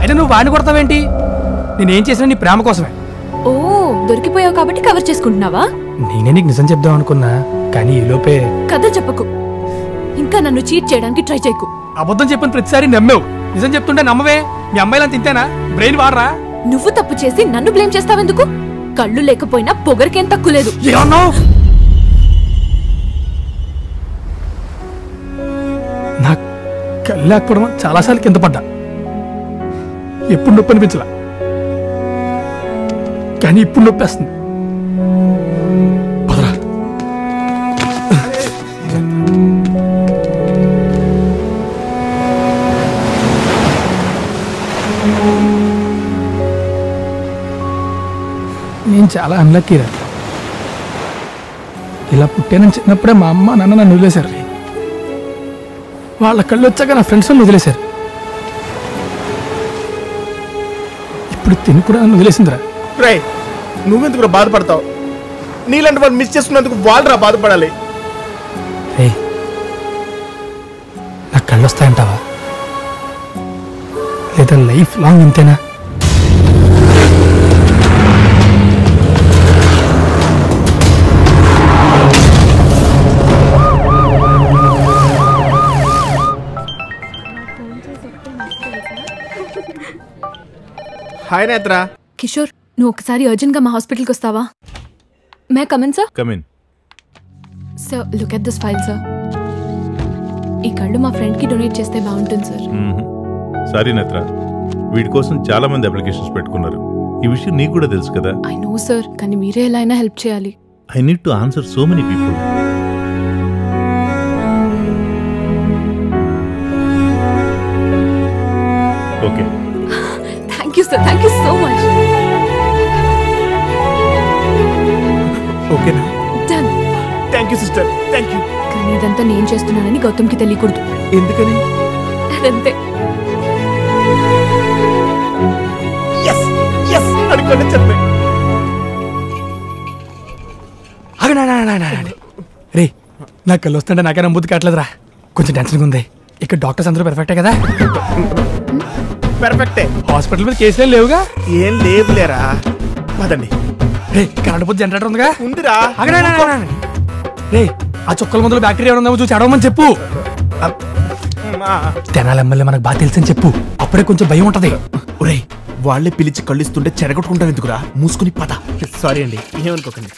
అయినా నువ్వు వాడిని కొడతావేంటి? నేనేం చేసినా నీ ప్రేమ కోసమే. ఓ దొరికిపోయావు కాబట్టి కవర్ చేసుకుంటున్నావా? నేనే నీకు నిజం చెప్దాం అనుకున్నా కానీ ఈ లోపే కథ చెప్పకు. ఇంకా నన్ను చీట్ చేయడానికి ట్రై చేయకు. అబద్ధం చెప్పిన ప్రతిసారి నమ్మావు. నిజం చెప్తుంటే నమ్మవే. మీ అమ్మాయిలా తింటేనా బ్రెయిన్ వాడరా. నువ్వు తప్పు చేసి నన్ను బ్లేమ్ చేస్తావెందుకు? కళ్ళు లేకపోయినా పొగరికేం తక్కువ లేదు. ఏమన్నావు నా కళ్ళు లేకపోవడం వల్ల చాలాసార్లు కింద పడ్డా ఎప్పుడు నొప్పి అనిపించలా కానీ ఇప్పుడు నొప్పి వేస్తుంది పదరా నేను చాలా అన్లక్కీరా ఇలా పుట్టానని చిన్నప్పుడే మా అమ్మ నాన్న నన్ను వదిలేశారు వాళ్ళ కళ్ళు వచ్చాక నా ఫ్రెండ్స్ నన్ను వదిలేశారు. ఇప్పుడు తిని కూడా నన్ను వదిలేసిందిరా. రే నువ్వెందుకు బాధపడతావు? నీలాంటి వాళ్ళు మిస్ చేసుకున్నందుకు వాళ్ళరా బాధపడాలి. రే నాకు కళ్ళు వస్తాయంటావా? లేదా లైఫ్ లాంగ్ ఇంతేనా? హాయ్ నేత్ర కిషోర్ నువ్వు ఒకసారి అర్జెంట్గా మా హాస్పిటల్కి వస్తావా? May come in sir come in sir look at this file sir ఈ కళ్ళు మా ఫ్రెండ్కి డొనేట్ చేస్తే బాగుంటుంది సార్ సారీ నేత్ర వీటి కోసం చాలా మంది అప్లికేషన్స్ పెట్టుకున్నారు. ఈ విషయం నీకు కూడా తెలుసు కదా. ఐ నో సార్ కానీ మీరే ఎలా అయినా హెల్ప్ చేయాలి. I need to answer so many people okay sir thank you so much ఓకేనా done thank you sister thank you కానీ ఇదంతా నేను చేస్తున్నానని గౌతమ్కి తెలియకూడదు. ఎందుకని? అదంతే. ఎస్ ఎస్ అనుకోండి చెప్పే. రే నాకు కళ్ళు వస్తుంటే నాకే నమ్ముద్ది కావట్లేదురా. కొంచెం టెన్షన్గా ఉంది. ఇక్కడ డాక్టర్స్ అందరూ పర్ఫెక్టే కదా? పర్ఫెక్టే హాస్పిటల్ మీద కేసులే లేవుగా? ఏం లేవులేరా పదండి. రే కరెంట్ పోతే జనరేటర్ ఉందిగా? ఉందిరా. రే ఆ చుక్కల మందులో బ్యాక్టీరియా ఉందేమో చూసి అడవమని చెప్పు. తెనాలి ఎమ్మెల్యే మనకు బాగా తెలుసని చెప్పు. అప్పుడే కొంచెం భయం ఉంటది. ఒరేయ్ వాళ్ళే పిలిచి కళ్ళిస్తుంటే చెడగొట్టుకుంటాం ఎందుకురా? మూసుకుని పద. సారీ అండి. ఏమనుకోకండి.